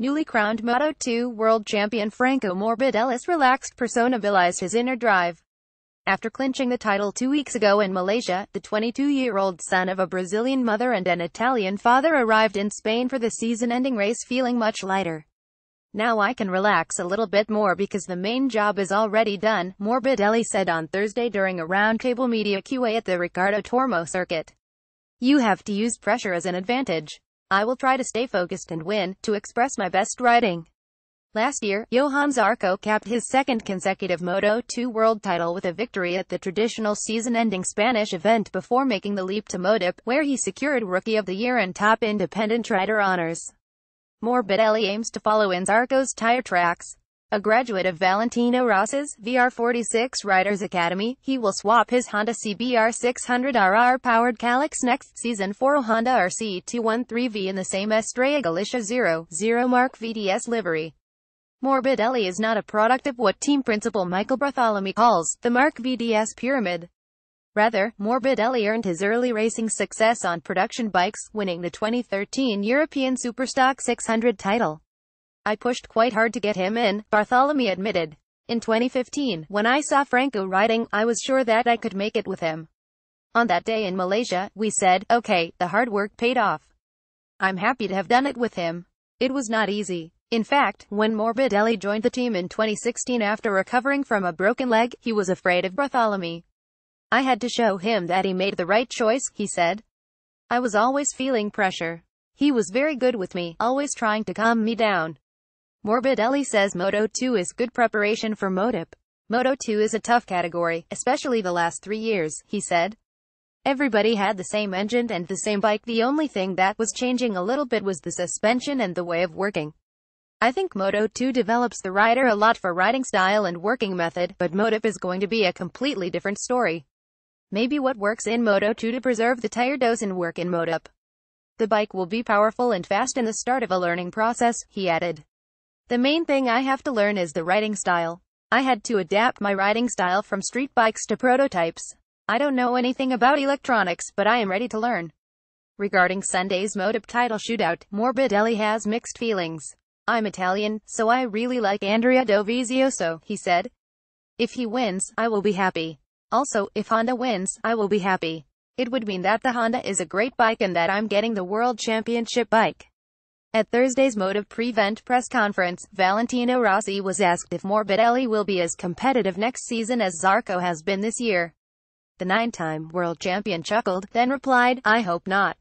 Newly crowned Moto2 world champion Franco Morbidelli's relaxed persona belies his inner drive. After clinching the title two weeks ago in Malaysia, the 22-year-old son of a Brazilian mother and an Italian father arrived in Spain for the season-ending race feeling much lighter. Now I can relax a little bit more because the main job is already done, Morbidelli said on Thursday during a roundtable media QA at the Ricardo Tormo circuit. You have to use pressure as an advantage. I will try to stay focused and win, to express my best riding. Last year, Johann Zarco capped his second consecutive Moto2 world title with a victory at the traditional season-ending Spanish event before making the leap to MotoGP, where he secured Rookie of the Year and Top Independent Rider honors. Morbidelli aims to follow in Zarco's tire tracks. A graduate of Valentino Rossi's VR46 Riders Academy, he will swap his Honda CBR 600RR powered Kalex next season for a Honda RC213V in the same Estrella Galicia 0, 0 Marc VDS livery. Morbidelli is not a product of what team principal Michael Bartholemy calls the Marc VDS pyramid. Rather, Morbidelli earned his early racing success on production bikes, winning the 2013 European Superstock 600 title. I pushed quite hard to get him in, Bartholemy admitted. In 2015, when I saw Franco riding, I was sure that I could make it with him. On that day in Malaysia, we said, okay, the hard work paid off. I'm happy to have done it with him. It was not easy. In fact, when Morbidelli joined the team in 2016 after recovering from a broken leg, he was afraid of Bartholemy. I had to show him that he made the right choice, he said. I was always feeling pressure. He was very good with me, always trying to calm me down. Morbidelli says Moto2 is good preparation for MotoGP. Moto2 is a tough category, especially the last three years, he said. Everybody had the same engine and the same bike the only thing that was changing a little bit was the suspension and the way of working. I think Moto2 develops the rider a lot for riding style and working method, but MotoGP is going to be a completely different story. Maybe what works in Moto2 to preserve the tire doesn't work in MotoGP. The bike will be powerful and fast in the start of a learning process, he added. The main thing I have to learn is the riding style. I had to adapt my riding style from street bikes to prototypes. I don't know anything about electronics, but I am ready to learn. Regarding Sunday's MotoGP title shootout, Morbidelli has mixed feelings. I'm Italian, so I really like Andrea Dovizioso, he said. If he wins, I will be happy. Also, if Honda wins, I will be happy. It would mean that the Honda is a great bike and that I'm getting the World Championship bike. At Thursday's MotoGP pre-event press conference, Valentino Rossi was asked if Morbidelli will be as competitive next season as Zarco has been this year. The nine-time world champion chuckled, then replied, I hope not.